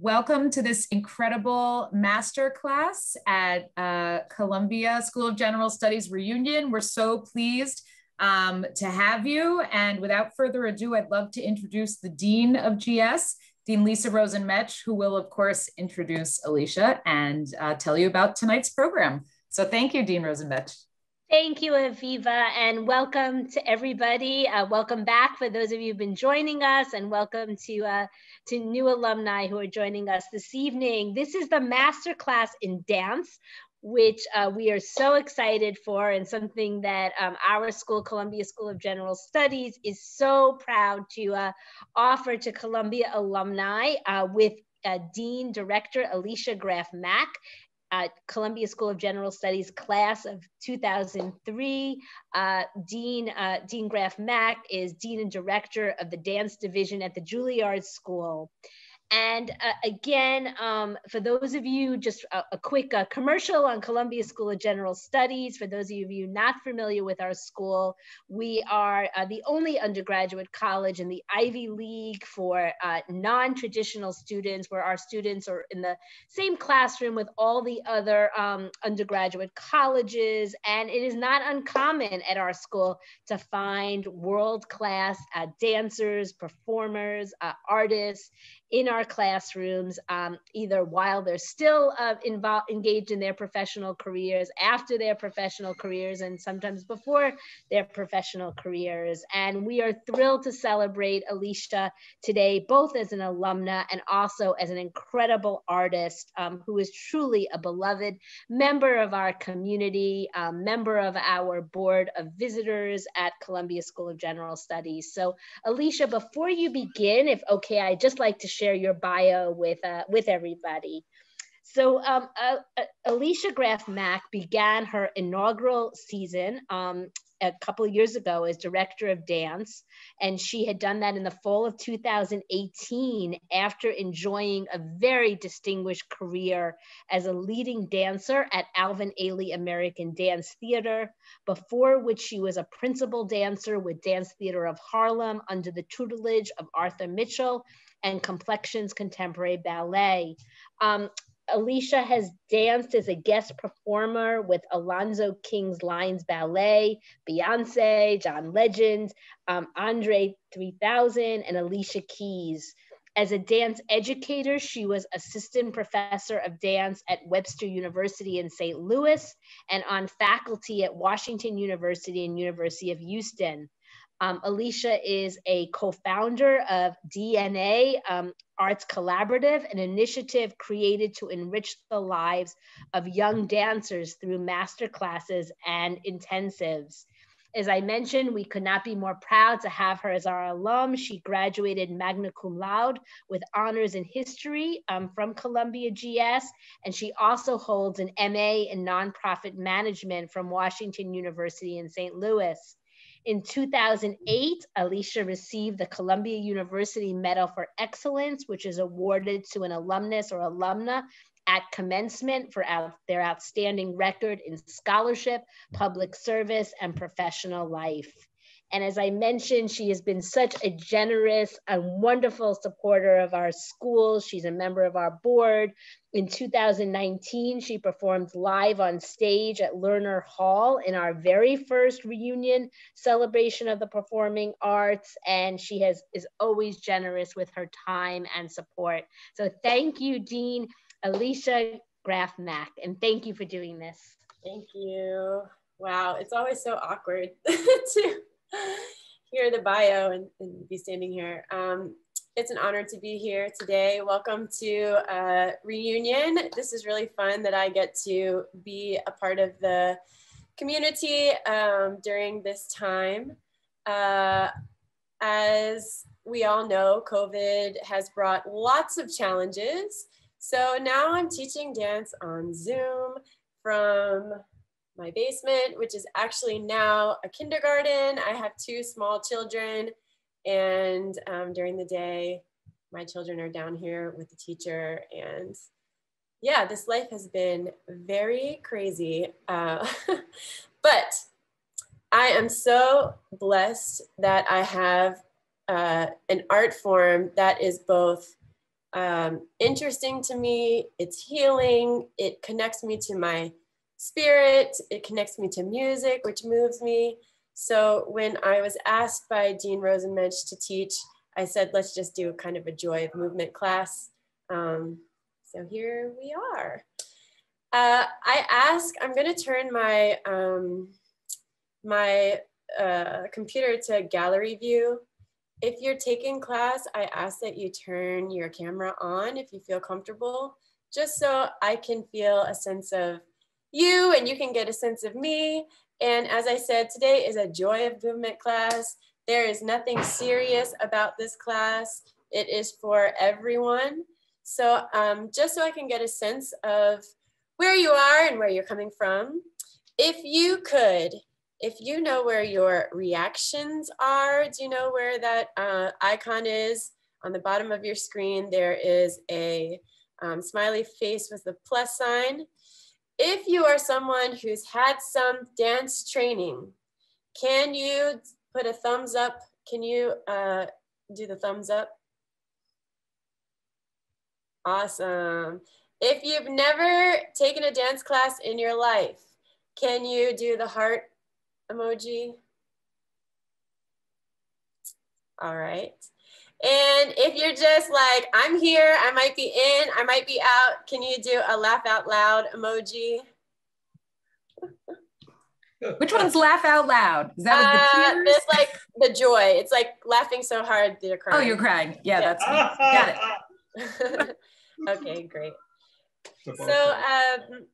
welcome to this incredible masterclass at uh, Columbia School of General Studies reunion. We're so pleased um, to have you. And without further ado, I'd love to introduce the Dean of GS, Dean Lisa Rosen-Metsch, who will of course introduce Alicia and uh, tell you about tonight's program. So thank you, Dean Rosen-Metsch. Thank you, Aviva, and welcome to everybody. Uh, welcome back for those of you who've been joining us, and welcome to uh, to new alumni who are joining us this evening. This is the masterclass in dance, which uh, we are so excited for, and something that um, our school, Columbia School of General Studies, is so proud to uh, offer to Columbia alumni uh, with uh, Dean Director Alicia Graf Mack uh, Columbia School of General Studies class of 2003. Uh, Dean, uh, Dean Graf Mack is Dean and Director of the Dance Division at the Juilliard School. And uh, again, um, for those of you, just a, a quick uh, commercial on Columbia School of General Studies. For those of you not familiar with our school, we are uh, the only undergraduate college in the Ivy League for uh, non-traditional students, where our students are in the same classroom with all the other um, undergraduate colleges. And it is not uncommon at our school to find world-class uh, dancers, performers, uh, artists, in our classrooms, um, either while they're still uh, involved, engaged in their professional careers, after their professional careers, and sometimes before their professional careers. And we are thrilled to celebrate Alicia today, both as an alumna and also as an incredible artist um, who is truly a beloved member of our community, um, member of our board of visitors at Columbia School of General Studies. So Alicia, before you begin, if okay, I'd just like to share your bio with uh, with everybody. So um, uh, uh, Alicia Graf Mack began her inaugural season um, a couple years ago as director of dance, and she had done that in the fall of 2018 after enjoying a very distinguished career as a leading dancer at Alvin Ailey American Dance Theater, before which she was a principal dancer with Dance Theatre of Harlem under the tutelage of Arthur Mitchell and Complexions Contemporary Ballet. Um, Alicia has danced as a guest performer with Alonzo King's LINES Ballet, Beyonce, John Legend, um, Andre 3000, and Alicia Keys. As a dance educator, she was assistant professor of dance at Webster University in St. Louis and on faculty at Washington University and University of Houston. Um, Alicia is a co-founder of DNA um, Arts Collaborative, an initiative created to enrich the lives of young dancers through master classes and intensives. As I mentioned, we could not be more proud to have her as our alum. She graduated magna cum laude with honors in history um, from Columbia GS, and she also holds an MA in nonprofit management from Washington University in St. Louis. In 2008, Alicia received the Columbia University Medal for Excellence, which is awarded to an alumnus or alumna at commencement for out, their outstanding record in scholarship, public service, and professional life. And as I mentioned, she has been such a generous and wonderful supporter of our school. She's a member of our board. In 2019, she performed live on stage at Lerner Hall in our very first reunion celebration of the performing arts. And she has is always generous with her time and support. So thank you, Dean Alicia Graf Mack, and thank you for doing this. Thank you. Wow, it's always so awkward to hear the bio and, and be standing here. Um, it's an honor to be here today. Welcome to uh, Reunion. This is really fun that I get to be a part of the community um, during this time. Uh, as we all know, COVID has brought lots of challenges. So now I'm teaching dance on Zoom from my basement, which is actually now a kindergarten. I have two small children, and um, during the day, my children are down here with the teacher. And yeah, this life has been very crazy. Uh, but I am so blessed that I have uh, an art form that is both um, interesting to me. It's healing. It connects me to my spirit. It connects me to music, which moves me. So when I was asked by Dean Rosen-Metsch to teach, I said, let's just do kind of a joy of movement class. Um, so here we are. Uh, I ask, I'm gonna turn my, um, my uh, computer to gallery view if you're taking class, I ask that you turn your camera on if you feel comfortable, just so I can feel a sense of you and you can get a sense of me. And as I said, today is a joy of movement class. There is nothing serious about this class. It is for everyone. So um, just so I can get a sense of where you are and where you're coming from, if you could if you know where your reactions are, do you know where that uh, icon is? On the bottom of your screen, there is a um, smiley face with the plus sign. If you are someone who's had some dance training, can you put a thumbs up? Can you uh, do the thumbs up? Awesome. If you've never taken a dance class in your life, can you do the heart emoji. All right. And if you're just like, I'm here, I might be in, I might be out, can you do a laugh out loud emoji? Which one's laugh out loud? Is that uh, the It's like the joy. It's like laughing so hard that you're crying. Oh, you're crying. Yeah, yeah. that's me. Got it. okay, great. So um,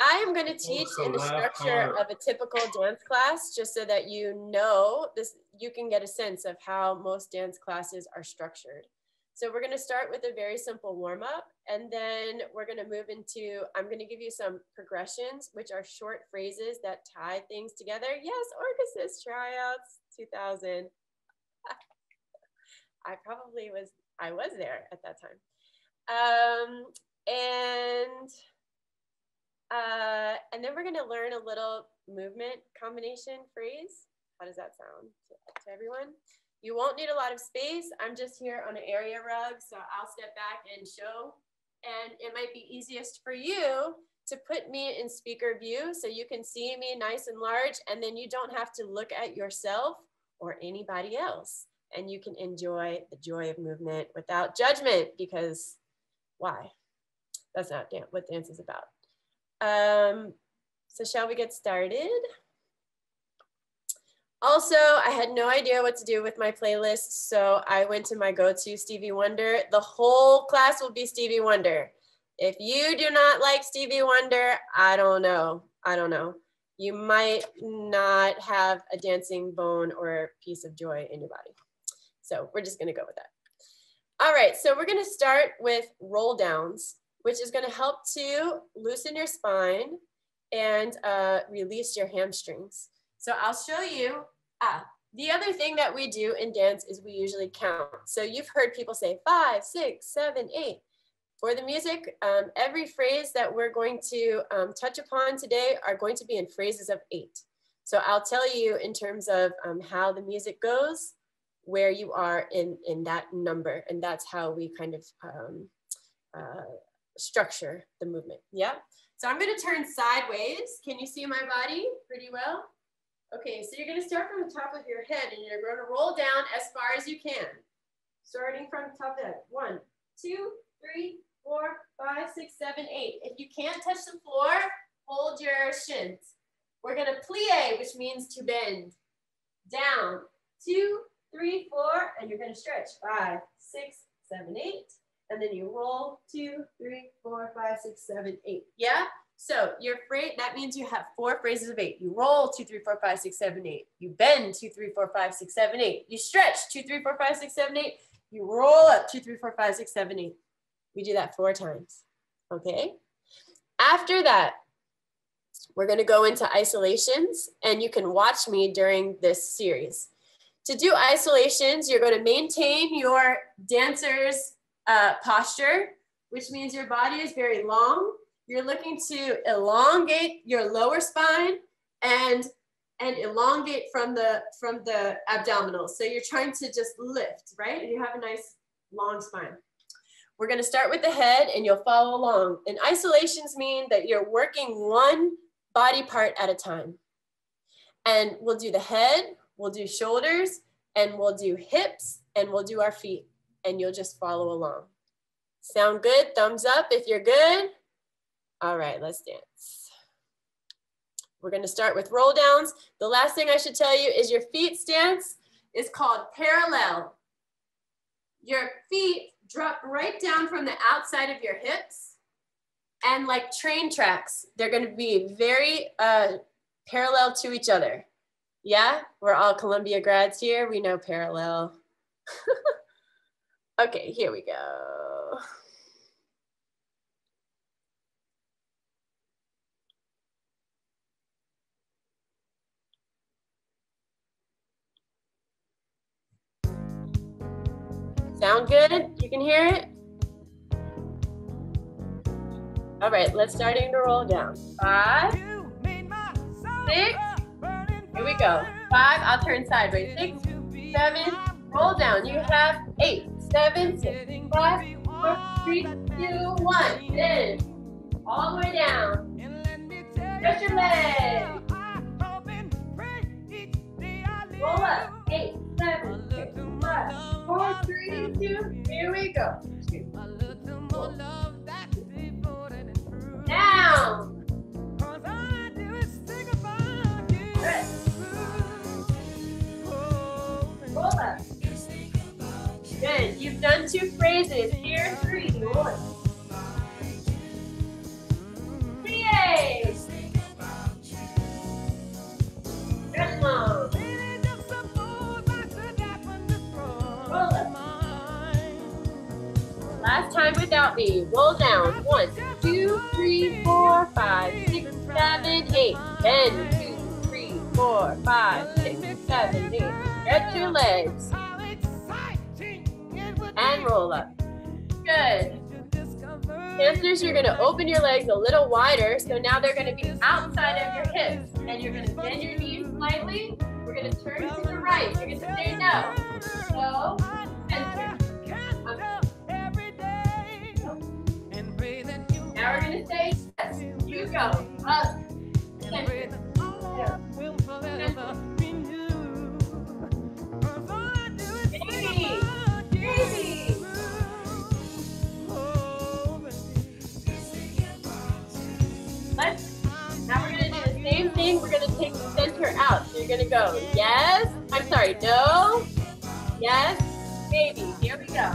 I am going to teach in the structure of a typical dance class just so that you know this, you can get a sense of how most dance classes are structured. So we're going to start with a very simple warm up and then we're going to move into, I'm going to give you some progressions, which are short phrases that tie things together. Yes, Orchesis tryouts 2000. I probably was, I was there at that time. Um, and uh, and then we're gonna learn a little movement combination phrase. How does that sound to, to everyone? You won't need a lot of space. I'm just here on an area rug, so I'll step back and show. And it might be easiest for you to put me in speaker view so you can see me nice and large, and then you don't have to look at yourself or anybody else. And you can enjoy the joy of movement without judgment because why? That's not what dance is about. Um, so shall we get started? Also, I had no idea what to do with my playlist, so I went to my go-to Stevie Wonder. The whole class will be Stevie Wonder. If you do not like Stevie Wonder, I don't know. I don't know. You might not have a dancing bone or piece of joy in your body. So we're just gonna go with that. All right, so we're gonna start with roll downs which is gonna help to loosen your spine and uh, release your hamstrings. So I'll show you, ah, the other thing that we do in dance is we usually count. So you've heard people say five, six, seven, eight. For the music, um, every phrase that we're going to um, touch upon today are going to be in phrases of eight. So I'll tell you in terms of um, how the music goes, where you are in, in that number. And that's how we kind of um, uh, structure the movement. Yeah. So I'm going to turn sideways. Can you see my body pretty well? Okay, so you're going to start from the top of your head and you're going to roll down as far as you can. Starting from the top of the head. One, two, three, four, five, six, seven, eight. If you can't touch the floor, hold your shins. We're going to plie, which means to bend. Down, two, three, four, and you're going to stretch. Five, six, seven, eight and then you roll two, three, four, five, six, seven, eight. Yeah? So you're phrase, that means you have four phrases of eight. You roll two, three, four, five, six, seven, eight. You bend two, three, four, five, six, seven, eight. You stretch two, three, four, five, six, seven, eight. You roll up two, three, four, five, six, seven, eight. We do that four times. Okay? After that, we're going to go into isolations and you can watch me during this series. To do isolations, you're going to maintain your dancer's uh, posture, which means your body is very long. You're looking to elongate your lower spine and and elongate from the from the abdominals. So you're trying to just lift, right? And you have a nice long spine. We're gonna start with the head and you'll follow along. And isolations mean that you're working one body part at a time. And we'll do the head, we'll do shoulders, and we'll do hips, and we'll do our feet. And you'll just follow along. Sound good? Thumbs up if you're good. All right, let's dance. We're gonna start with roll downs. The last thing I should tell you is your feet stance is called parallel. Your feet drop right down from the outside of your hips and like train tracks, they're gonna be very uh, parallel to each other. Yeah, we're all Columbia grads here. We know parallel. okay, here we go. Sound good? You can hear it? All right, let's starting to roll down. Five, six, here we go. Five, I'll turn sideways. Six, seven, roll down. You have eight, seven, six, five, four, three, two, one. Then all the way down. Stretch your legs. Two. Here we go. Two. Down. Good. Roll up. Good. You've done two phrases. Here, three. One. Me. Roll down. One, two, three, four, five, six, seven, eight. Ten, two, three, four, five, six, seven, eight. Stretch your legs and roll up. Good. Dancers, you're gonna open your legs a little wider, so now they're gonna be outside of your hips. And you're gonna bend your knees slightly. We're gonna turn to the right. You're gonna say no. No. Now we're gonna say yes. You go. Up. Center. Baby. Baby. Let's, now we're gonna do the same thing. We're gonna take the center out. So you're gonna go, yes, I'm sorry, no, yes, baby. Here we go.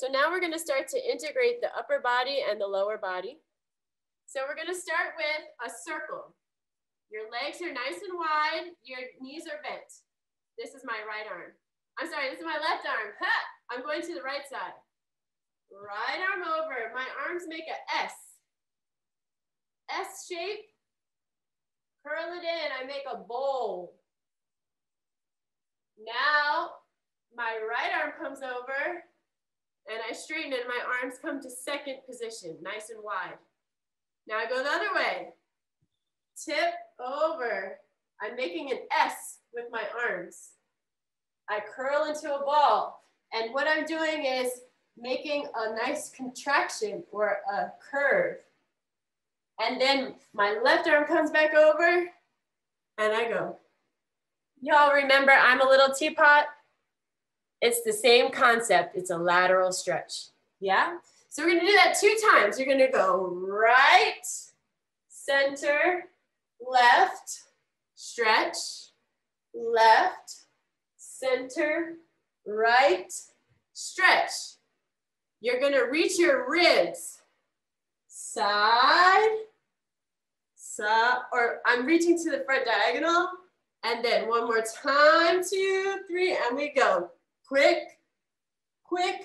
So now we're gonna start to integrate the upper body and the lower body. So we're gonna start with a circle. Your legs are nice and wide, your knees are bent. This is my right arm. I'm sorry, this is my left arm. Ha! I'm going to the right side. Right arm over, my arms make a S. S shape, curl it in, I make a bowl. Now, my right arm comes over and I straighten and my arms come to second position, nice and wide. Now I go the other way. Tip over. I'm making an S with my arms. I curl into a ball. And what I'm doing is making a nice contraction or a curve. And then my left arm comes back over and I go. Y'all remember I'm a little teapot? It's the same concept. It's a lateral stretch. Yeah? So we're gonna do that two times. You're gonna go right, center, left, stretch, left, center, right, stretch. You're gonna reach your ribs, side, side, or I'm reaching to the front diagonal, and then one more time, two, three, and we go. Quick, quick,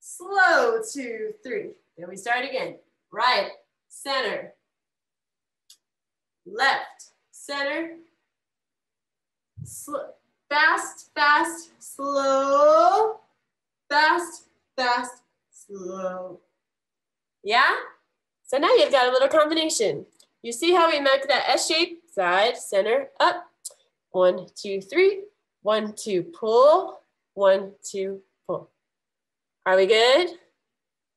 slow, two, three. Then we start again. Right, center, left, center, slow, fast, fast, slow, fast, fast, slow. Yeah? So now you've got a little combination. You see how we make that S shape? Side, center, up. One, two, three. One, two, pull. One, two, pull. Are we good?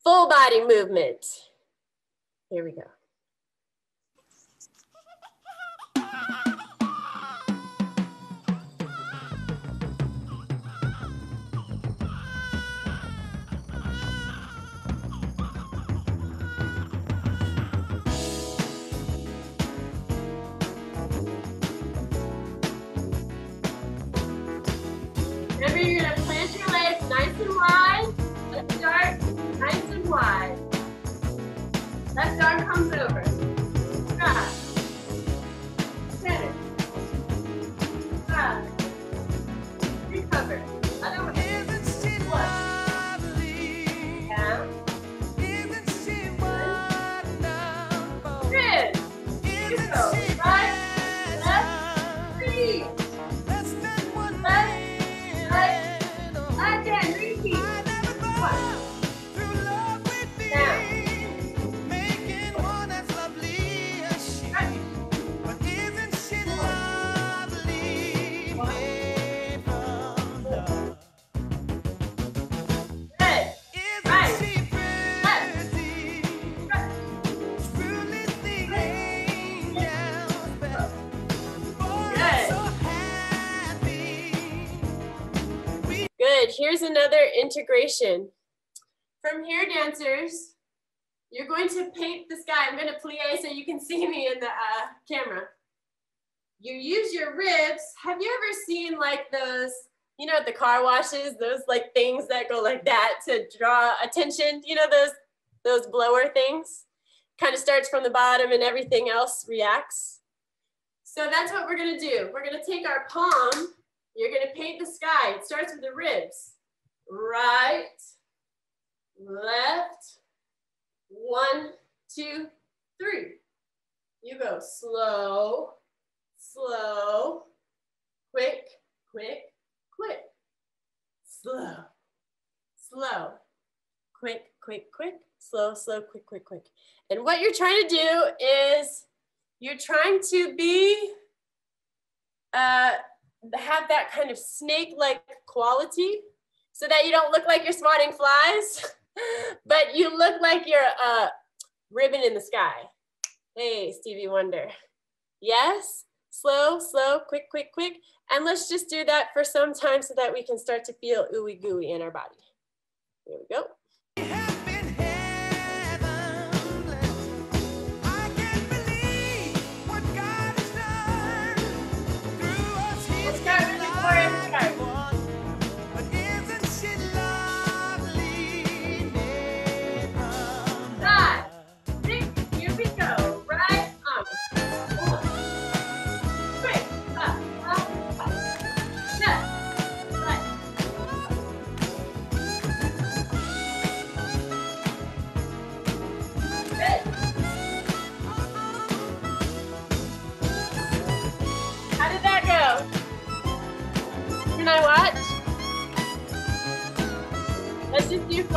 Full body movement. Here we go. Nice and wide. Let's start nice and wide. Left arm comes over. Cross. Center. Cross. Recover. Other way. One. Down. Good. Here we go. Integration. From here, dancers, you're going to paint the sky. I'm going to plie so you can see me in the uh, camera. You use your ribs. Have you ever seen like those, you know, the car washes, those like things that go like that to draw attention? You know, those, those blower things? Kind of starts from the bottom and everything else reacts. So that's what we're gonna do. We're gonna take our palm, you're gonna paint the sky. It starts with the ribs. Right, left, one, two, three. You go slow, slow, quick, quick, quick, slow, slow, quick, quick, quick, slow, slow, quick, quick, quick. And what you're trying to do is you're trying to be, uh, have that kind of snake-like quality so that you don't look like you're swatting flies, but you look like you're a ribbon in the sky. Hey, Stevie Wonder. Yes, slow, slow, quick, quick, quick. And let's just do that for some time so that we can start to feel ooey gooey in our body. Here we go.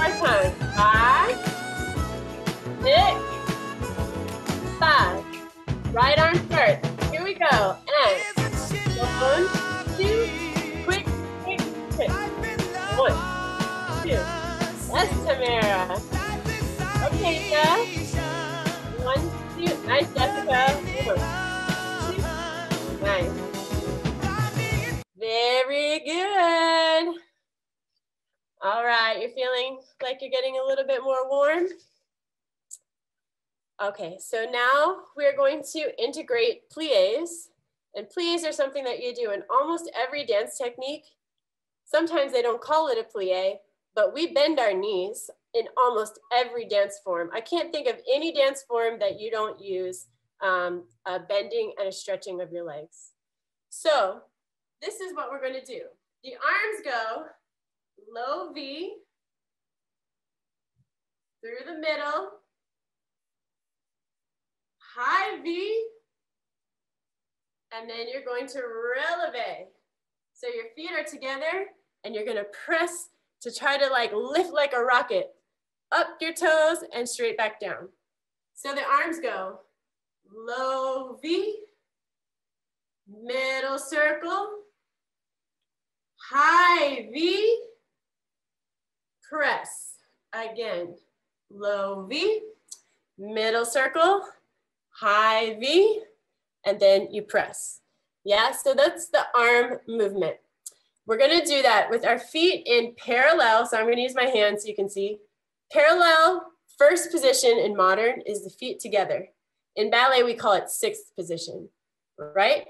More time. Five, six, five. Right arm first. Here we go. And one, two, quick, quick, quick. One, two. Yes, Tamara. Okay, Jess. One, two. Nice, Jessica. One, two. Nice. Very good. All right, you're feeling like you're getting a little bit more warm? Okay, so now we're going to integrate plies. And plies are something that you do in almost every dance technique. Sometimes they don't call it a plie, but we bend our knees in almost every dance form. I can't think of any dance form that you don't use um, a bending and a stretching of your legs. So this is what we're gonna do. The arms go low V through the middle, high V, and then you're going to releve. So your feet are together and you're gonna press to try to like lift like a rocket, up your toes and straight back down. So the arms go low V, middle circle, high V, press. Again, low V, middle circle, high V, and then you press. Yeah, so that's the arm movement. We're gonna do that with our feet in parallel. So I'm gonna use my hands so you can see. Parallel, first position in modern is the feet together. In ballet, we call it sixth position, right?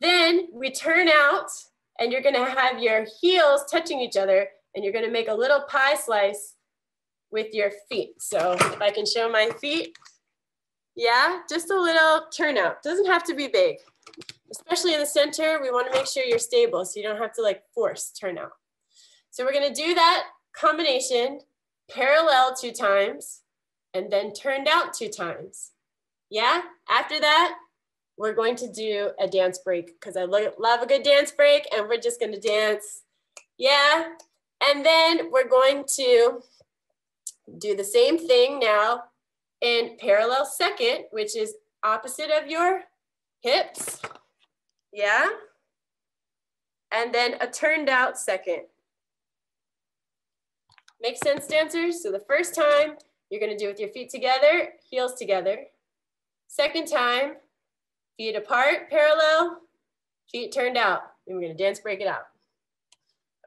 Then we turn out and you're gonna have your heels touching each other and you're gonna make a little pie slice with your feet. So if I can show my feet, yeah, just a little turnout. Doesn't have to be big. Especially in the center, we wanna make sure you're stable so you don't have to like force turnout. So we're gonna do that combination parallel two times and then turned out two times. Yeah, after that, we're going to do a dance break because I love a good dance break and we're just gonna dance. Yeah, and then we're going to do the same thing now in parallel second, which is opposite of your hips. Yeah. And then a turned out second. Make sense, dancers? So the first time, you're gonna do with your feet together, heels together. Second time, feet apart, parallel, feet turned out. And we're gonna dance break it out.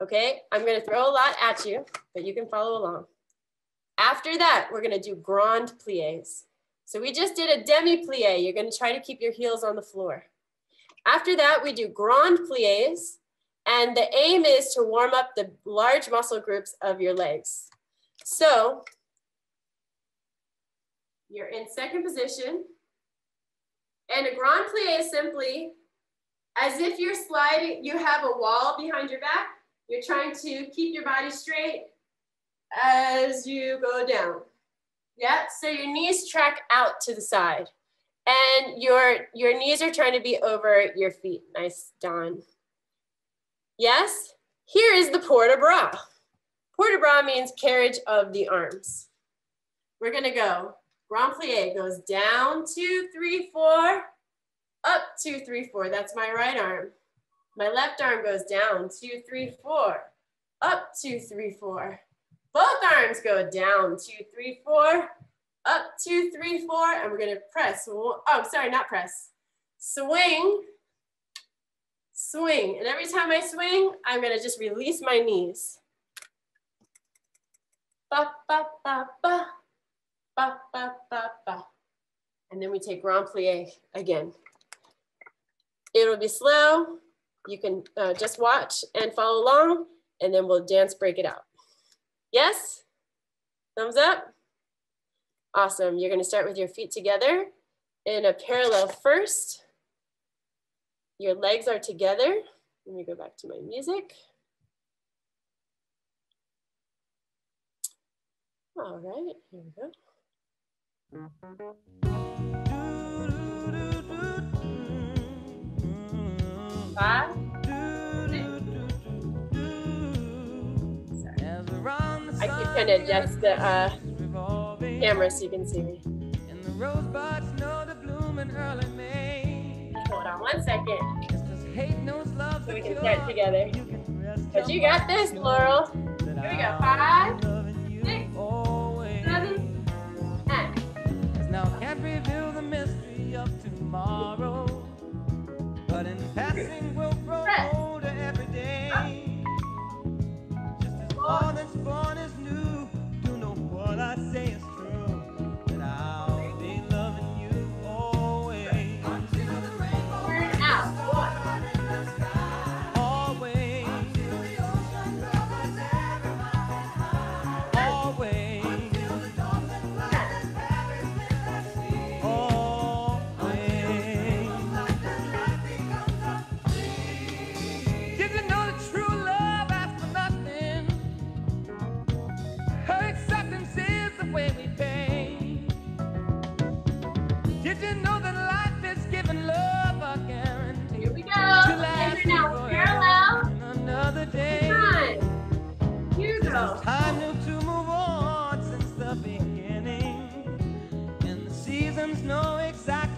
Okay, I'm gonna throw a lot at you, but you can follow along. After that, we're gonna do grand plies. So we just did a demi plie. You're gonna try to keep your heels on the floor. After that, we do grand plies. And the aim is to warm up the large muscle groups of your legs. So you're in second position. And a grand plie is simply as if you're sliding, you have a wall behind your back you're trying to keep your body straight as you go down. Yeah, so your knees track out to the side and your, your knees are trying to be over your feet. Nice, Don. Yes, here is the port de bras. Port de bras means carriage of the arms. We're gonna go, grand plie goes down, two, three, four, up, two, three, four. That's my right arm. My left arm goes down, two, three, four. Up, two, three, four. Both arms go down, two, three, four. Up, two, three, four. And we're gonna press. Oh, sorry, not press. Swing, swing. And every time I swing, I'm gonna just release my knees. Ba, ba, ba, ba. Ba, ba, ba, ba. And then we take grand plie again. It'll be slow, you can uh, just watch and follow along and then we'll dance break it out. Yes? Thumbs up? Awesome. You're going to start with your feet together in a parallel first. Your legs are together. Let me go back to my music. All right, here we go. Six. Sorry. I keep trying to adjust the uh, camera so you can see me. Hold on one second. So we can start together. But you got this, Laurel. Here we go. Five, six, seven. Now can't reveal the mystery of tomorrow. But in passing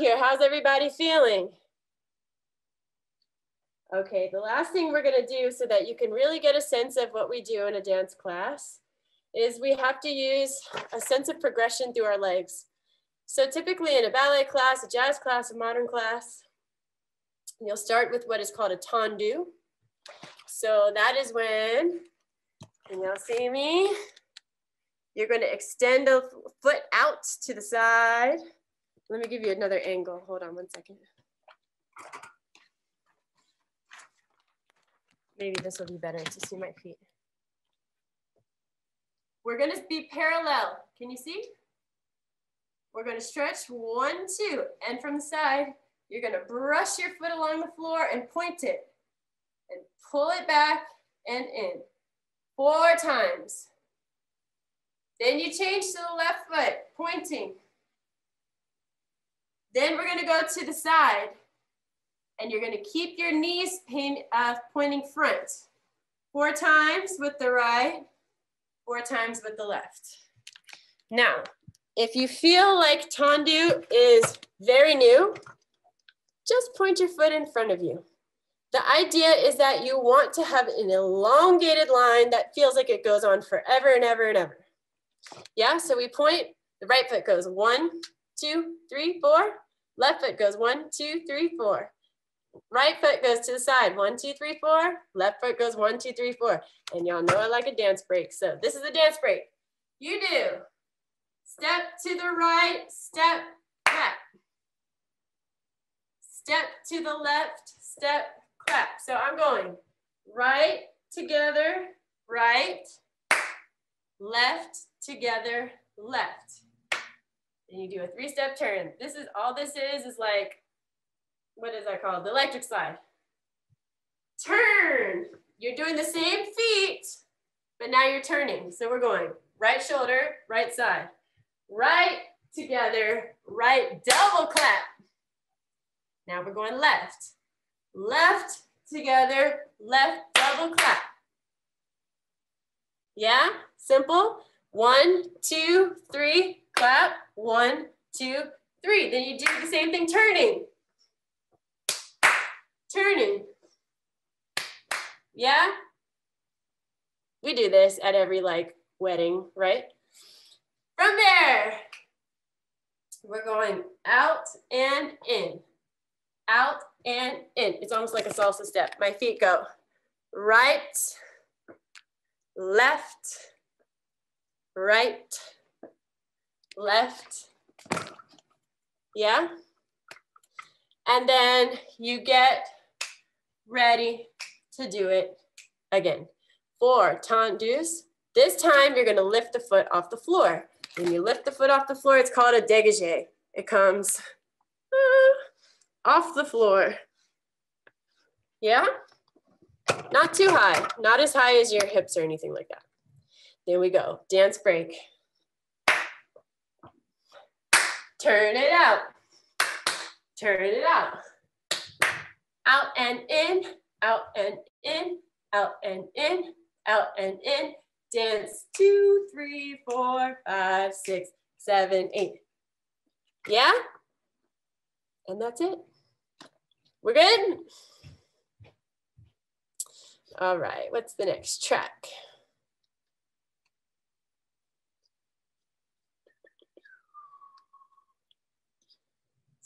here. How's everybody feeling? Okay, the last thing we're gonna do so that you can really get a sense of what we do in a dance class is we have to use a sense of progression through our legs. So typically in a ballet class, a jazz class, a modern class, you'll start with what is called a tendu. So that is when, can y'all see me? You're gonna extend a foot out to the side. Let me give you another angle. Hold on one second. Maybe this will be better to see my feet. We're gonna be parallel. Can you see? We're gonna stretch one, two, and from the side, you're gonna brush your foot along the floor and point it and pull it back and in. Four times. Then you change to the left foot, pointing. Then we're gonna go to the side and you're gonna keep your knees uh, pointing front. Four times with the right, four times with the left. Now, if you feel like tendu is very new, just point your foot in front of you. The idea is that you want to have an elongated line that feels like it goes on forever and ever and ever. Yeah, so we point, the right foot goes one, two, three, four. Left foot goes one, two, three, four. Right foot goes to the side, one, two, three, four. Left foot goes one, two, three, four. And y'all know I like a dance break. So this is a dance break. You do Step to the right, step, clap. Step to the left, step, clap. So I'm going right, together, right, left, together, left. And you do a three-step turn. This is, all this is, is like, what is that called? The electric slide. Turn. You're doing the same feet, but now you're turning. So we're going right shoulder, right side, right together, right double clap. Now we're going left, left together, left double clap. Yeah, simple. One, two, three, clap. One, two, three. Then you do the same thing, turning. Turning. Yeah? We do this at every like wedding, right? From there, we're going out and in, out and in. It's almost like a salsa step. My feet go right, left, right, left. Yeah? And then you get ready to do it again. Four, tendus. This time you're gonna lift the foot off the floor. When you lift the foot off the floor, it's called a dégagé. It comes uh, off the floor. Yeah? Not too high, not as high as your hips or anything like that. There we go, dance break. Turn it out. Turn it out. Out and in, out and in, out and in, out and in. Dance two, three, four, five, six, seven, eight. Yeah? And that's it. We're good? All right, what's the next track?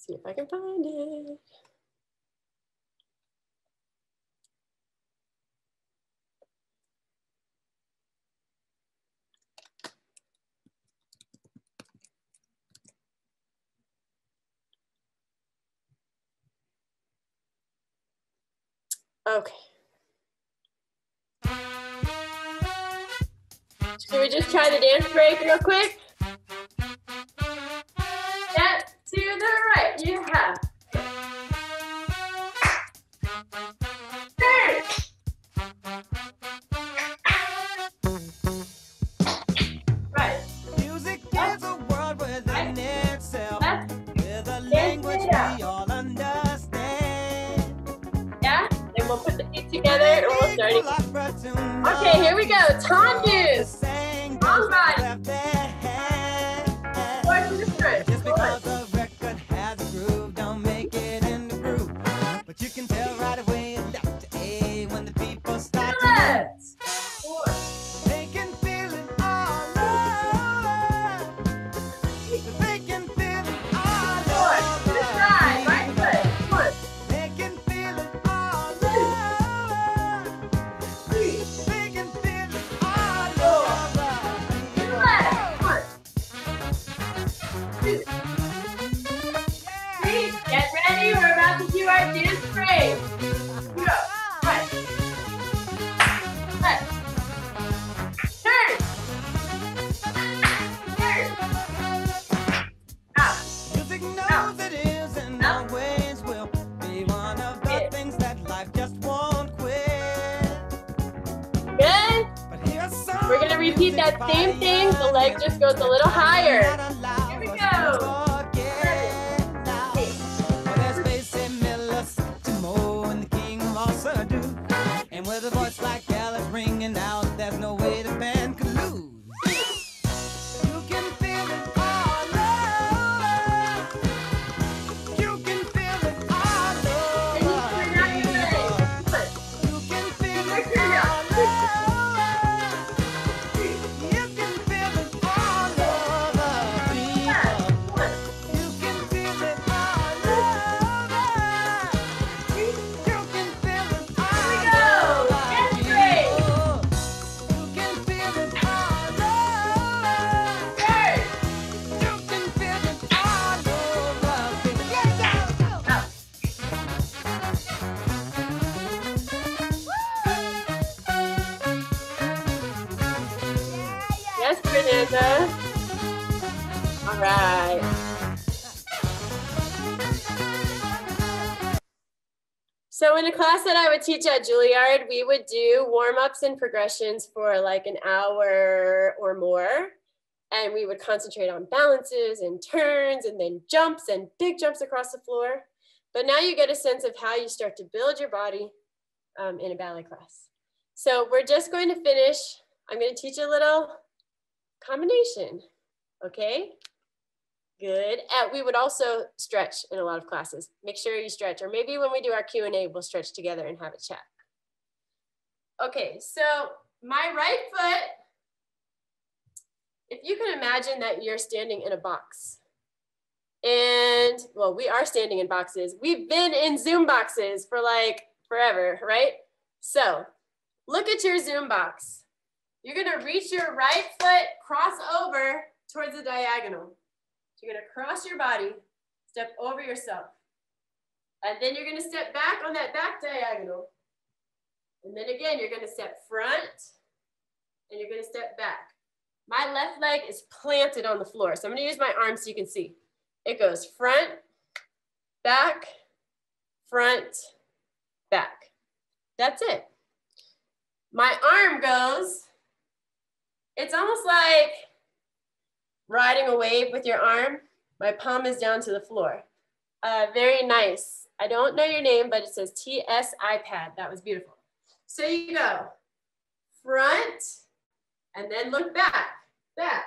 See if I can find it. Okay. Should we just try the dance break real quick? To the right, you have. Turn. Right. Music is a world within Right. itself, Left. with a language we all understand. Yeah. Then we'll put the feet together and we'll start again. Okay, here we go. Tendus. Long ride. Class that I would teach at Juilliard, we would do warm-ups and progressions for like an hour or more. And we would concentrate on balances and turns and then jumps and big jumps across the floor. But now you get a sense of how you start to build your body um, in a ballet class. So we're just going to finish. I'm going to teach a little combination, okay? Good. Uh, we would also stretch in a lot of classes. Make sure you stretch, or maybe when we do our Q&A, we'll stretch together and have a chat. Okay, so my right foot, if you can imagine that you're standing in a box, and well, we are standing in boxes. We've been in Zoom boxes for like forever, right? So look at your Zoom box. You're gonna reach your right foot, cross over towards the diagonal. You're gonna cross your body, step over yourself. And then you're gonna step back on that back diagonal. And then again, you're gonna step front and you're gonna step back. My left leg is planted on the floor. So I'm gonna use my arm so you can see. It goes front, back, front, back. That's it. My arm goes, it's almost like riding a wave with your arm. My palm is down to the floor. Uh, very nice. I don't know your name, but it says TS iPad. That was beautiful. So you go front and then look back, back.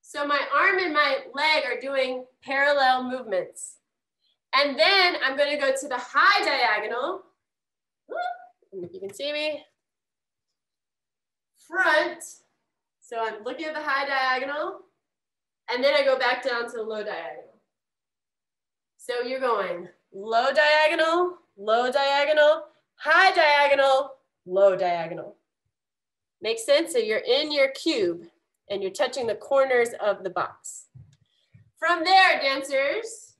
So my arm and my leg are doing parallel movements. And then I'm gonna go to the high diagonal. You can see me. Front. So I'm looking at the high diagonal. And then I go back down to the low diagonal. So you're going low diagonal, low diagonal, high diagonal, low diagonal. Makes sense? So you're in your cube and you're touching the corners of the box. From there, dancers,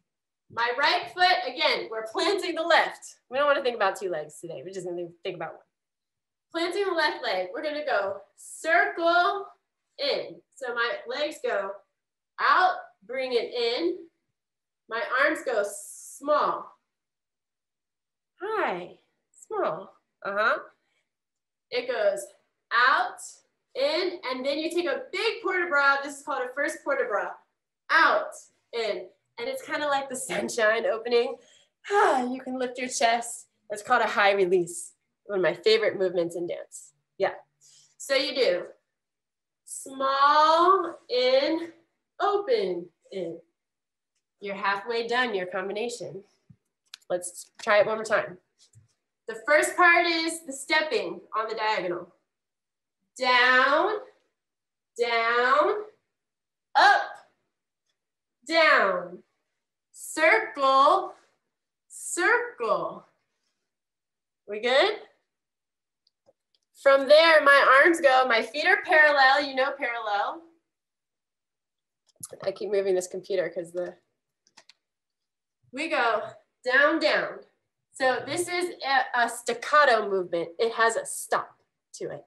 my right foot, again, we're planting the left. We don't want to think about two legs today. We're just going to think about one. Planting the left leg, we're going to go circle in. So my legs go out, bring it in. My arms go small. High, small. Uh-huh. It goes out, in, and then you take a big port de bras. This is called a first port de bras. Out, in. And it's kind of like the sunshine opening. Ah, you can lift your chest. It's called a high release. One of my favorite movements in dance. Yeah. So you do small, in, open. You're halfway done your combination. Let's try it one more time. The first part is the stepping on the diagonal down, down, up, down, circle, circle. We good? From there, my arms go, my feet are parallel, you know parallel. I keep moving this computer because the, we go down, down. So this is a, a staccato movement. It has a stop to it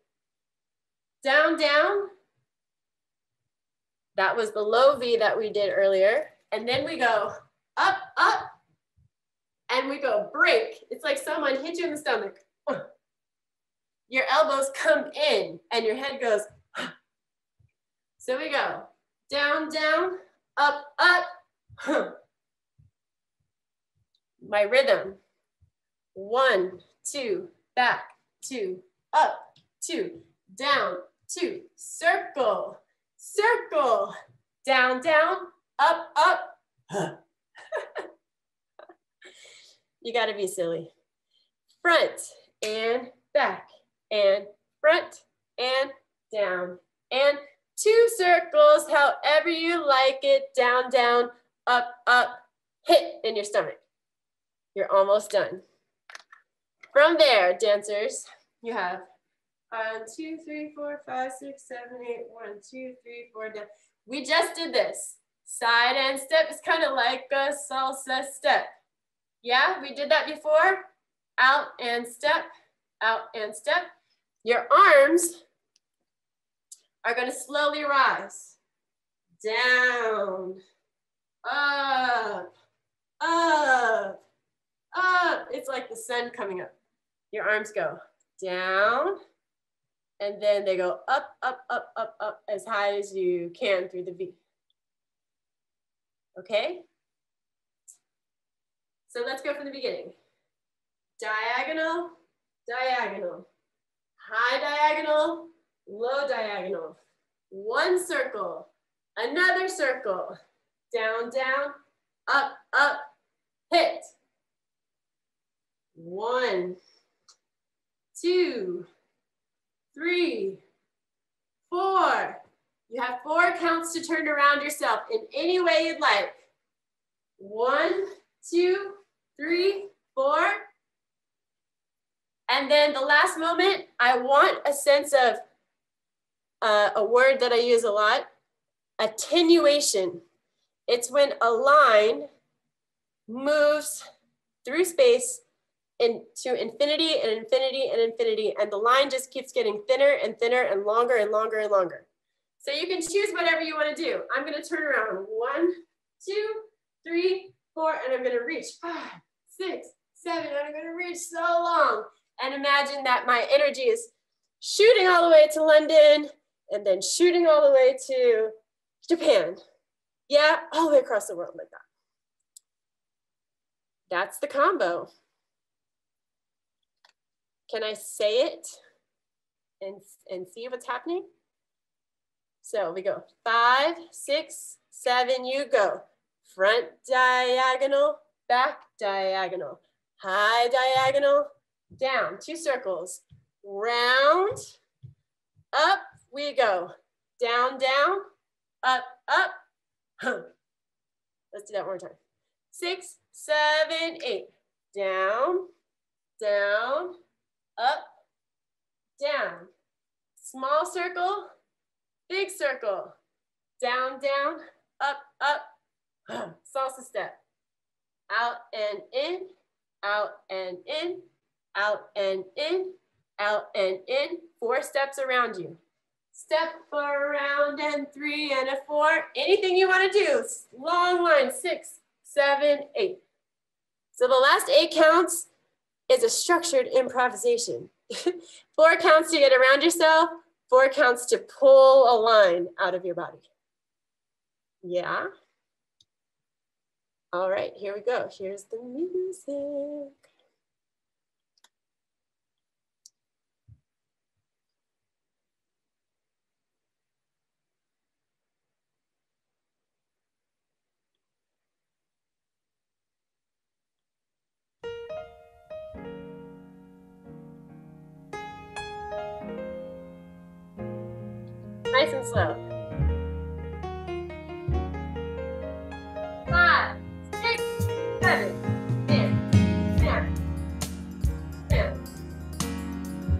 down, down. That was the low V that we did earlier. And then we go up, up, and we go break. It's like someone hit you in the stomach. Your elbows come in and your head goes. So we go down, down, up, up. My rhythm. One, two, back, two, up, two, down, two, circle, circle, down, down, up, up. you gotta be silly. Front and back and front and down and two circles, however you like it, down, down, up, up, hit in your stomach. You're almost done. From there, dancers, you have one, two, three, four, five, six, seven, eight. One, two, three, four. Down. We just did this. Side and step is kind of like a salsa step. Yeah, we did that before. Out and step, out and step. Your arms are gonna slowly rise. Down, up, up, up. It's like the sun coming up. Your arms go down, and then they go up, up, up, up, up as high as you can through the V. Okay? So let's go from the beginning. Diagonal, diagonal, high diagonal, low diagonal, one circle, another circle, down, down, up, up, hit. One, two, three, four. You have four counts to turn around yourself in any way you'd like. One, two, three, four. And then the last moment, I want a sense of uh, a word that I use a lot, attenuation. It's when a line moves through space into infinity and infinity and infinity, and the line just keeps getting thinner and thinner and longer and longer and longer. So you can choose whatever you want to do. I'm going to turn around one, two, three, four, and I'm going to reach five, six, seven, and I'm going to reach so long. And imagine that my energy is shooting all the way to London and then shooting all the way to Japan. Yeah, all the way across the world like that. That's the combo. Can I say it and, and see what's happening? So we go five, six, seven, you go. Front diagonal, back diagonal, high diagonal, down, two circles, round, up we go. Down, down, up, up. Let's do that one more time. Six, seven, eight. Down, down, up, down. Small circle, big circle. Down, down, up, up. Salsa step. Out and in, out and in, out and in, out and in. Four steps around you. Step around and three and a four. Anything you want to do. Long line, six, seven, eight. So the last eight counts is a structured improvisation. four counts to get around yourself, four counts to pull a line out of your body. Yeah. All right, here we go. Here's the music. Nice and slow.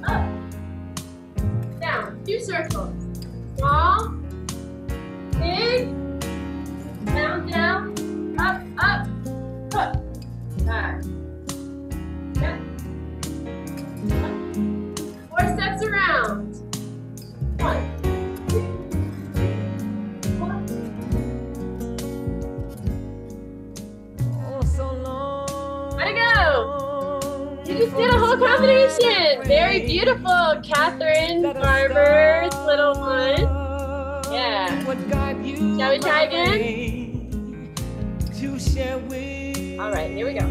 Up, down. Two circles. Small, big, down, down, up, up, up. Five. Did a whole combination. Very beautiful, Catherine Barber's little one. Yeah. Shall we try again? To share with All right, here we go.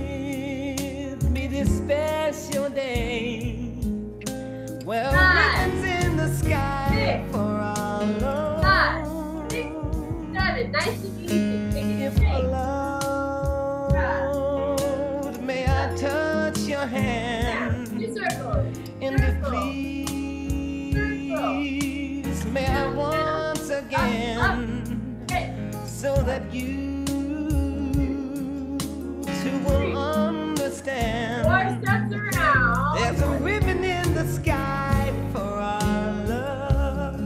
Me this special day. Well, you will understand. Four steps around. There's a ribbon in the sky for our love.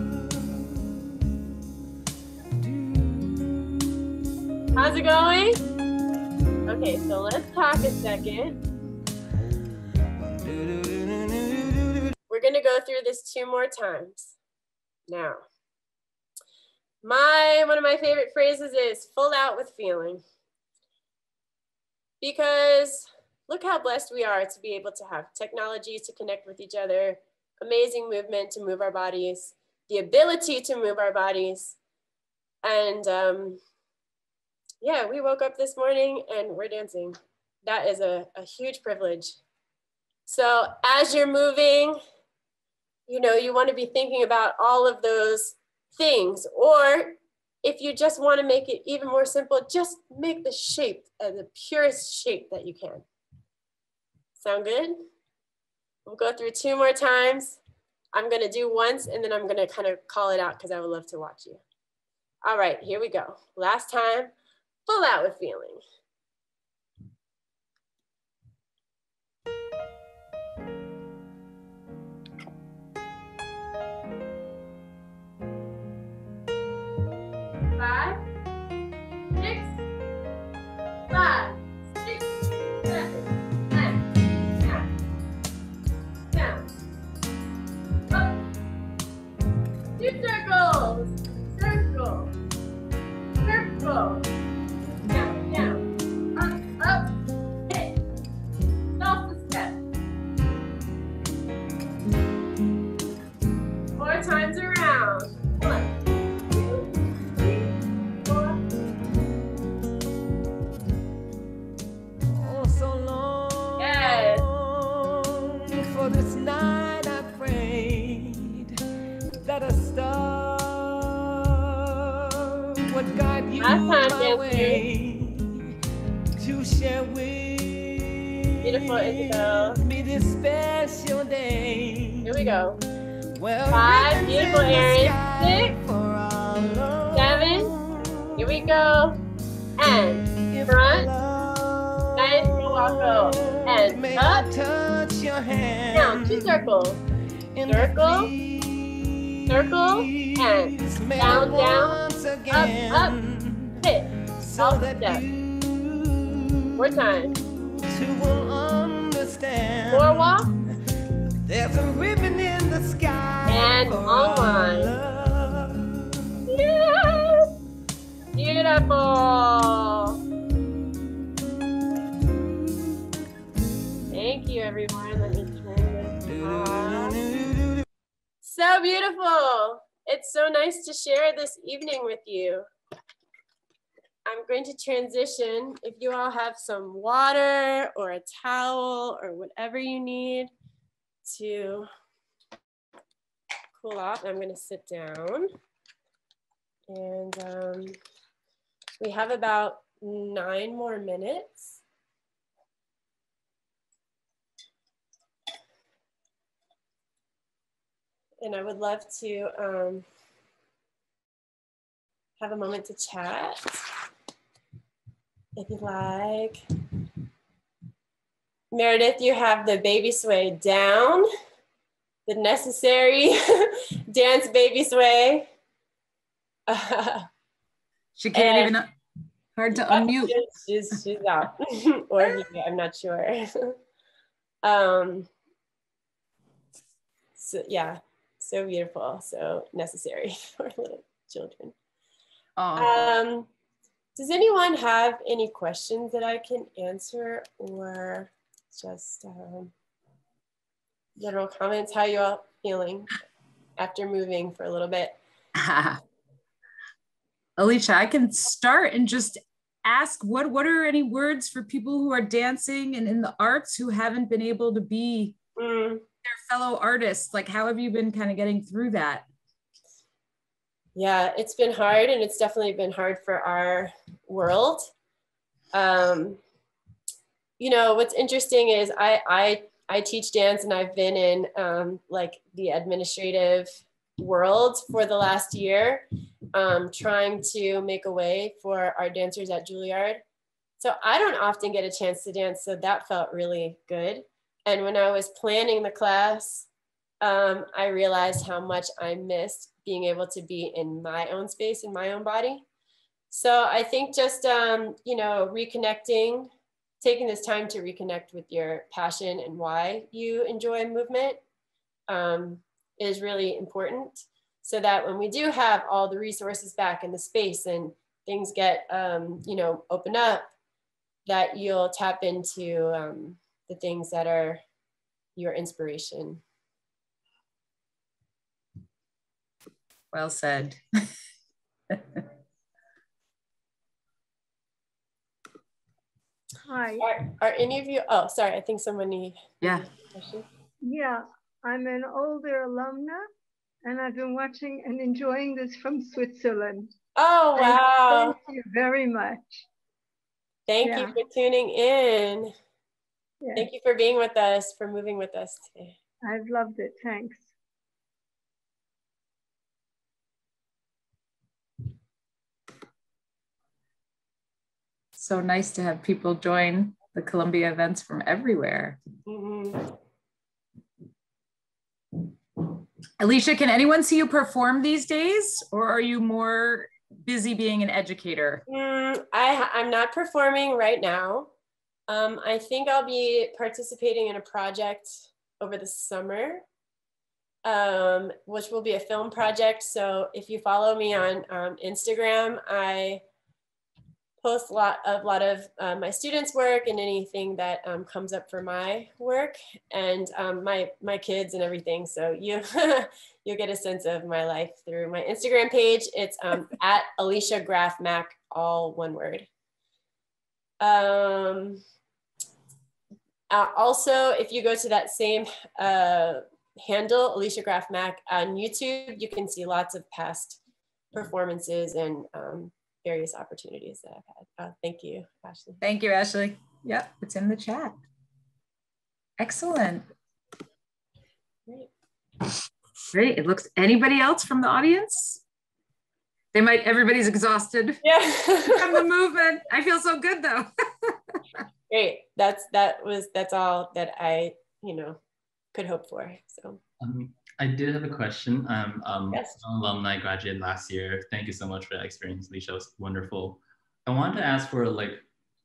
How's it going? Okay, so let's talk a second. We're gonna go through this two more times. Now, My one of my favorite phrases is full out with feeling. Because look how blessed we are to be able to have technology to connect with each other, amazing movement to move our bodies, the ability to move our bodies. And um, yeah, we woke up this morning and we're dancing. That is a, a huge privilege. So as you're moving, you know, you want to be thinking about all of those things. Or if you just want to make it even more simple, just make the shape of the purest shape that you can. Sound good? We'll go through two more times. I'm gonna do once and then I'm gonna kind of call it out because I would love to watch you. All right, here we go. Last time, full out with feeling. Star would guide you my way to share with Beautiful, Isabel. me this special day. Here we go. Well, Five, beautiful, in the Erin. sky Six, seven, Here we go. And front, nice out. And up, I touch your hand down, two circles. in circle, circle, and down, down, up, again Hit. so up, that step. More time. too will understand More walk. there's a ribbon in the sky And on one. Yes. Beautiful. Thank you, everyone. So beautiful. It's so nice to share this evening with you. I'm going to transition. If you all have some water or a towel or whatever you need to cool off, I'm going to sit down. And um, we have about nine more minutes. And I would love to um, have a moment to chat if you'd like. Meredith, you have the baby sway down, the necessary dance baby sway. She can't And- even, hard to unmute. She's, she's, she's out, or he, I'm not sure. um, so yeah, so beautiful, so necessary for little children. Oh, Um, does anyone have any questions that I can answer, or just um, general comments? How you all feeling after moving for a little bit? Alicia, I can start and just ask what what are any words for people who are dancing and in the arts who haven't been able to be Mm. Their fellow artists? Like, how have you been kind of getting through that? Yeah, it's been hard and it's definitely been hard for our world. Um, you know, what's interesting is I, I, I teach dance and I've been in um, like the administrative world for the last year, um, trying to make a way for our dancers at Juilliard. So I don't often get a chance to dance, so that felt really good. And when I was planning the class, um, I realized how much I missed being able to be in my own space, in my own body. So I think just, um, you know, reconnecting, taking this time to reconnect with your passion and why you enjoy movement um, is really important. so that when we do have all the resources back in the space and things get, um, you know, open up, that you'll tap into um, the things that are your inspiration. Well said. Hi. Are, are any of you, oh, sorry, I think somebody. Yeah. Yeah, I'm an older alumna and I've been watching and enjoying this from Switzerland. Oh, And wow. Thank you very much. Thank Yeah. you for tuning in. Yeah, Thank you for being with us, for moving with us today. I've loved it. Thanks. So nice to have people join the Columbia events from everywhere. Mhm. Alicia, can anyone see you perform these days or are you more busy being an educator? Mm, I, I'm not performing right now. Um, I think I'll be participating in a project over the summer, um, which will be a film project. So if you follow me on um, Instagram, I post a lot of lot of uh, my students' work and anything that um, comes up for my work and um, my my kids and everything. So you you'll get a sense of my life through my Instagram page. It's um, at Alicia Graf Mack, all one word. Um, uh, also, if you go to that same uh, handle, Alicia Graf Mack on YouTube, you can see lots of past performances and um, various opportunities that I've had. Uh, thank you, Ashley. Thank you, Ashley. Yep, it's in the chat. Excellent. Great. Great. It looks, anybody else from the audience? They might, everybody's exhausted from the movement. I feel so good though. Great. That's that was that's all that I you know could hope for. So Um, I did have a question. Um, um, Yes. I'm an alumni graduated last year. Thank you so much for that experience. It was wonderful. I wanted to ask for like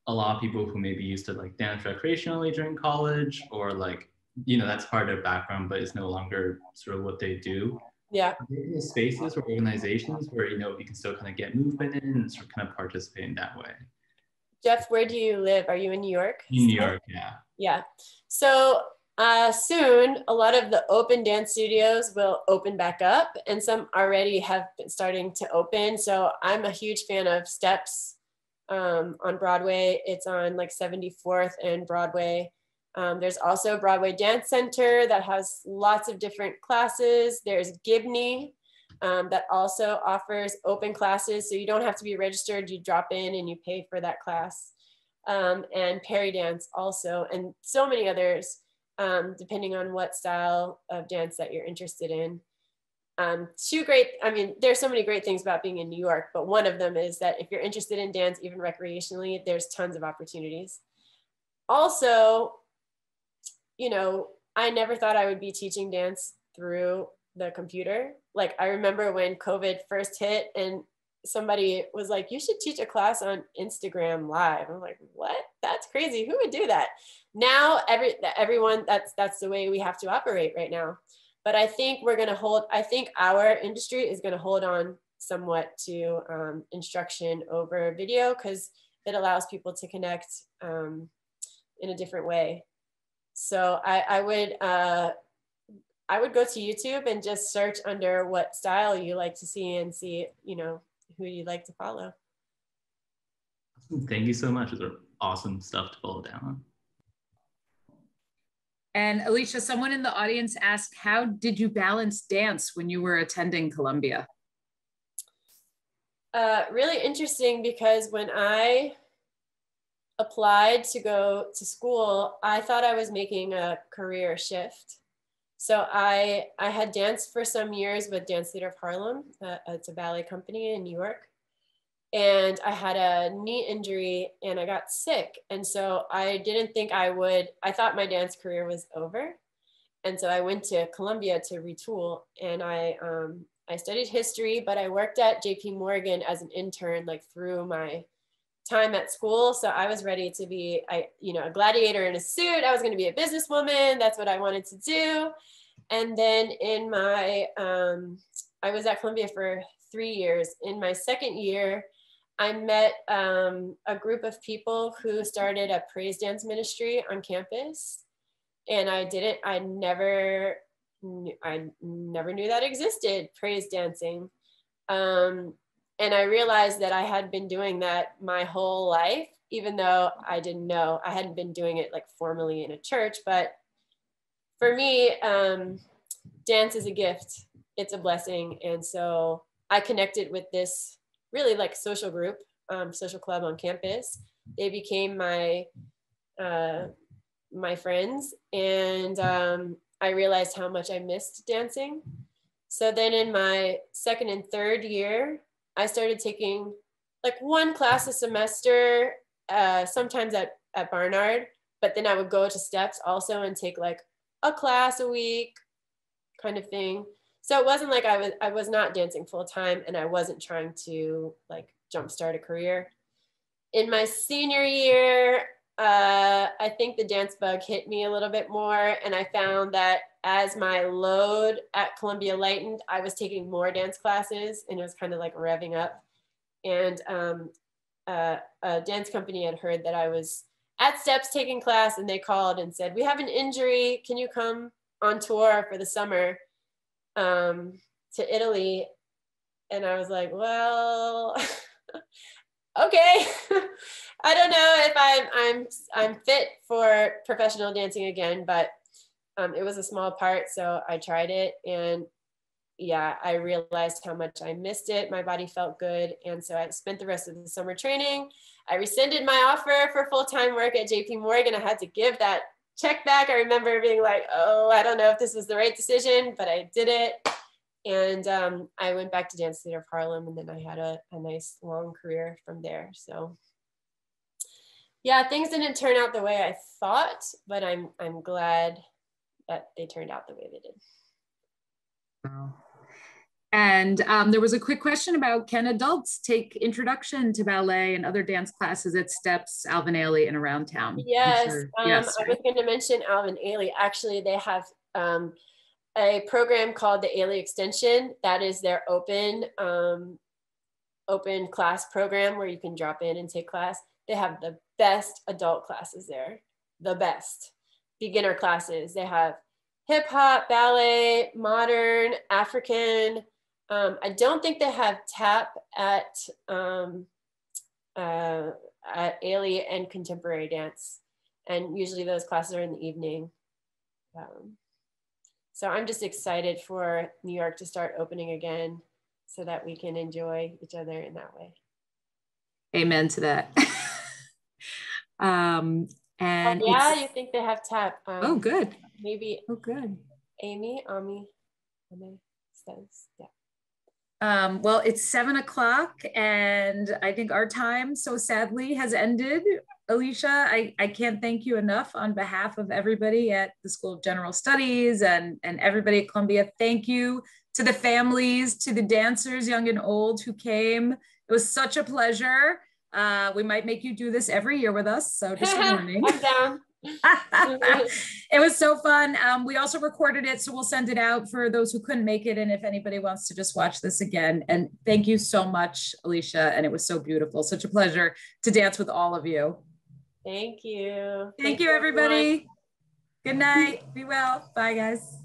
a lot of people who maybe used to like dance recreationally during college or like, you know, that's part of their background, but it's no longer sort of what they do. yeah. Are there any spaces or organizations where, you know, you can still kind of get movement in and sort of kind of participate in that way? Jeff, where do you live? Are you in New York? In New York, yeah. Yeah. So uh, soon, a lot of the open dance studios will open back up, and some already have been starting to open. So I'm a huge fan of Steps um, on Broadway. It's on like 74th and Broadway. Um, there's also Broadway Dance Center that has lots of different classes. There's Gibney um, that also offers open classes. So you don't have to be registered. You drop in and you pay for that class. Um, and Peridance also, and so many others, um, depending on what style of dance that you're interested in. Um, two great, I mean, there's so many great things about being in New York, but one of them is that if you're interested in dance, even recreationally, there's tons of opportunities. Also, you know, I never thought I would be teaching dance through the computer. Like I remember when COVID first hit and somebody was like, you should teach a class on Instagram live. I'm like, what? That's crazy. Who would do that? Now every everyone that's that's the way we have to operate right now. But I think we're gonna hold, I think our industry is gonna hold on somewhat to um, instruction over video because it allows people to connect um, in a different way. So I, I would uh, I would go to YouTube and just search under what style you like to see and see, you know, who you'd like to follow. Thank you so much. Those are awesome stuff to follow down on. And Alicia, someone in the audience asked, how did you balance dance when you were attending Columbia? Uh, really interesting because when I applied to go to school, I thought I was making a career shift. So I I had danced for some years with Dance Theatre of Harlem. Uh, it's a ballet company in New York. And I had a knee injury and I got sick. And so I didn't think I would, I thought my dance career was over. And so I went to Columbia to retool and I um, I studied history, but I worked at JP Morgan as an intern like through my time at school. So I was ready to be, I, you know, a gladiator in a suit. I was going to be a businesswoman. That's what I wanted to do. And then in my um, I was at Columbia for three years. In my second year, I met um, a group of people who started a praise dance ministry on campus. And I didn't, I never, I never knew that existed, praise dancing. Um, and I realized that I had been doing that my whole life, even though I didn't know I hadn't been doing it like formally in a church. But for me, um, dance is a gift, it's a blessing. And so I connected with this really like social group, um, social club on campus. They became my uh, my friends, and um, I realized how much I missed dancing. So then, in my second and third year, I started taking like one class a semester, uh, sometimes at at Barnard, but then I would go to Steps also and take like a class a week, kind of thing so it wasn't like I was I was not dancing full time and I wasn't trying to like jumpstart a career. In my senior year, uh, I think the dance bug hit me a little bit more, and I found that as my load at Columbia lightened, I was taking more dance classes, and it was kind of like revving up. And um, uh, a dance company had heard that I was at Steps taking class, and they called and said, "We have an injury. Can you come on tour for the summer?" um, to Italy. And I was like, well, okay. I don't know if I'm I'm I'm fit for professional dancing again, but um, it was a small part, so I tried it, and yeah, I realized how much I missed it. My body felt good, and so I spent the rest of the summer training. I rescinded my offer for full time work at JP Morgan. I had to give that check back. I remember being like, oh, I don't know if this was the right decision, but I did it. And um, I went back to Dance Theatre of Harlem, and then I had a, a nice long career from there. So, yeah, things didn't turn out the way I thought, but I'm I'm glad that they turned out the way they did. And um, there was a quick question about can adults take introduction to ballet and other dance classes at Steps, Alvin Ailey, and around town? Yes, sure. um, yes I was going to mention Alvin Ailey. Actually, they have um, a program called the Ailey Extension. That is their open um, open class program where you can drop in and take class. They have the best adult classes there, the best beginner classes. They have hip hop, ballet, modern, African um, I don't think they have tap at um, uh, at and contemporary dance, and usually those classes are in the evening. Um, so I'm just excited for New York to start opening again, so that we can enjoy each other in that way. Amen to that. um, and oh, yeah, you think they have tap? Um, oh, good. Maybe. Oh, good. Amy, Ami, Ame says, yeah. Um, well, it's seven o'clock, and I think our time so sadly has ended. Alicia, I, I can't thank you enough on behalf of everybody at the School of General Studies and, and everybody at Columbia. Thank you to the families, to the dancers, young and old, who came. It was such a pleasure. Uh, we might make you do this every year with us. So just a warning. I'm down. it was so fun. Um, we also recorded it, so we'll send it out for those who couldn't make it. And if anybody wants to just watch this again, and thank you so much, Alicia. And it was so beautiful. Such a pleasure to dance with all of you. Thank you. Thank, thank you, everybody. Everyone. Good night. Be well. Bye, guys.